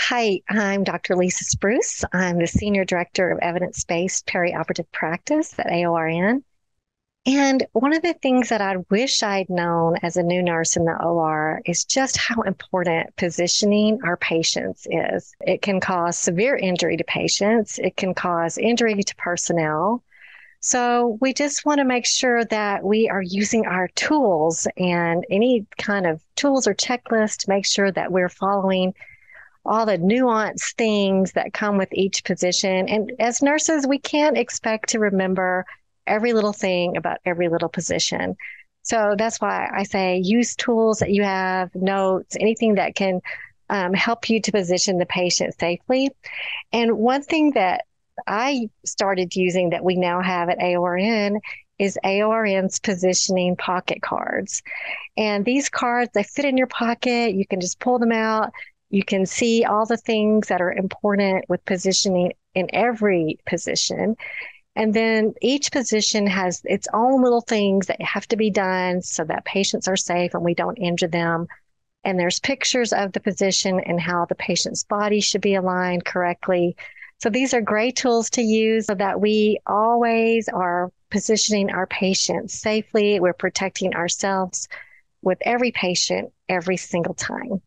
Hi, I'm Dr. Lisa Spruce. I'm the Senior Director of Evidence Based Perioperative Practice at AORN. And one of the things that I wish I'd known as a new nurse in the OR is just how important positioning our patients is. It can cause severe injury to patients, it can cause injury to personnel. So we just want to make sure that we are using our tools and any kind of tools or checklist to make sure that we're following all the nuanced things that come with each position. And as nurses, we can't expect to remember every little thing about every little position. So that's why I say use tools that you have, notes, anything that can um, help you to position the patient safely. And one thing that I started using that we now have at AORN is AORN's positioning pocket cards. And these cards, they fit in your pocket. You can just pull them out. You can see all the things that are important with positioning in every position. And then each position has its own little things that have to be done so that patients are safe and we don't injure them. And there's pictures of the position and how the patient's body should be aligned correctly. So these are great tools to use so that we always are positioning our patients safely. We're protecting ourselves with every patient every single time.